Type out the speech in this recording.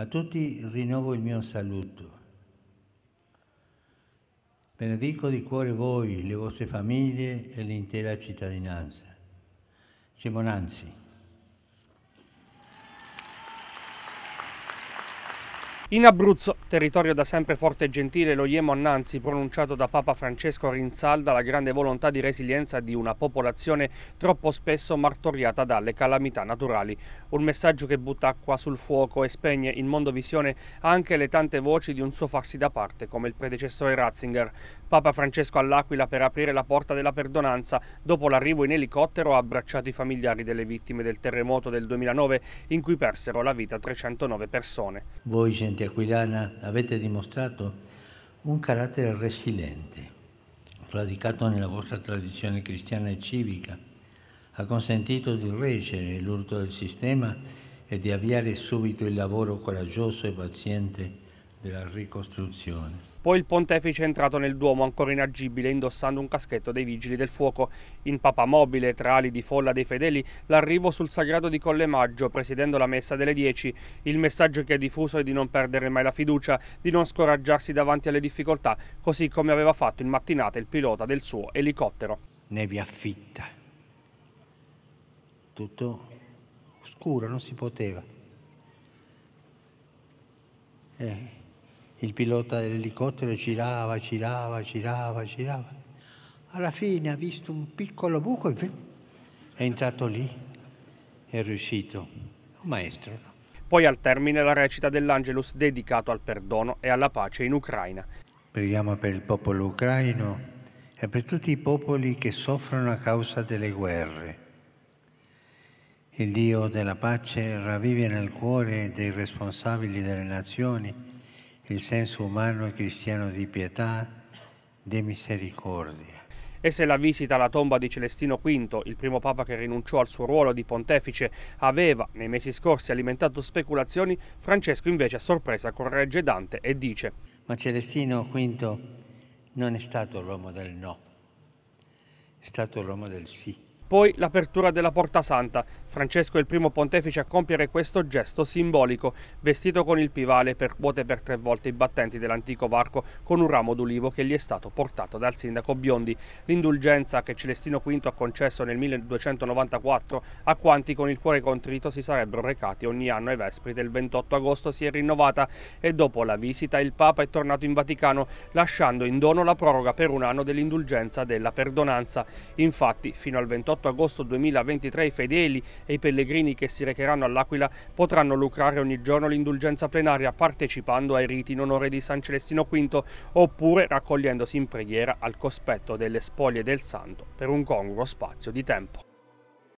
A tutti rinnovo il mio saluto. Benedico di cuore voi, le vostre famiglie e l'intera cittadinanza. Simonanzi. In Abruzzo, territorio da sempre forte e gentile, lo Iemo Annanzi, pronunciato da Papa Francesco, rinsalda la grande volontà di resilienza di una popolazione troppo spesso martoriata dalle calamità naturali. Un messaggio che butta acqua sul fuoco e spegne in mondovisione anche le tante voci di un suo farsi da parte, come il predecessore Ratzinger. Papa Francesco all'Aquila per aprire la porta della perdonanza. Dopo l'arrivo in elicottero ha abbracciato i familiari delle vittime del terremoto del 2009 in cui persero la vita 309 persone. Voi, gente aquilana avete dimostrato un carattere resiliente, radicato nella vostra tradizione cristiana e civica, ha consentito di reggere l'urto del sistema e di avviare subito il lavoro coraggioso e paziente della ricostruzione. Poi il pontefice è entrato nel Duomo ancora inagibile indossando un caschetto dei vigili del fuoco. In papamobile, tra ali di folla dei fedeli, l'arrivo sul sagrato di Colle Maggio, presiedendo la messa delle 10. Il messaggio che ha diffuso è di non perdere mai la fiducia, di non scoraggiarsi davanti alle difficoltà, così come aveva fatto in mattinata il pilota del suo elicottero. Nebbia fitta. Tutto scuro, non si poteva. Eh il pilota dell'elicottero girava, girava, girava, girava. Alla fine ha visto un piccolo buco e è entrato lì. È riuscito. Un maestro. No? Poi al termine la recita dell'Angelus dedicato al perdono e alla pace in Ucraina. Preghiamo per il popolo ucraino e per tutti i popoli che soffrono a causa delle guerre. Il Dio della pace ravvive nel cuore dei responsabili delle nazioni il senso umano e cristiano di pietà, di misericordia. E se la visita alla tomba di Celestino V, il primo papa che rinunciò al suo ruolo di pontefice, aveva nei mesi scorsi alimentato speculazioni, Francesco invece a sorpresa corregge Dante e dice Ma Celestino V non è stato l'uomo del no, è stato l'uomo del sì. Poi l'apertura della Porta Santa. Francesco è il primo pontefice a compiere questo gesto simbolico, vestito con il pivale percuote per tre volte i battenti dell'antico varco con un ramo d'ulivo che gli è stato portato dal sindaco Biondi. L'indulgenza che Celestino V ha concesso nel 1294 a quanti con il cuore contrito si sarebbero recati ogni anno ai Vespri del 28 agosto si è rinnovata e dopo la visita il Papa è tornato in Vaticano lasciando in dono la proroga per un anno dell'indulgenza della perdonanza. Infatti fino al 28 28 agosto 2023 i fedeli e i pellegrini che si recheranno all'Aquila potranno lucrare ogni giorno l'indulgenza plenaria partecipando ai riti in onore di San Celestino V oppure raccogliendosi in preghiera al cospetto delle spoglie del santo per un congruo spazio di tempo.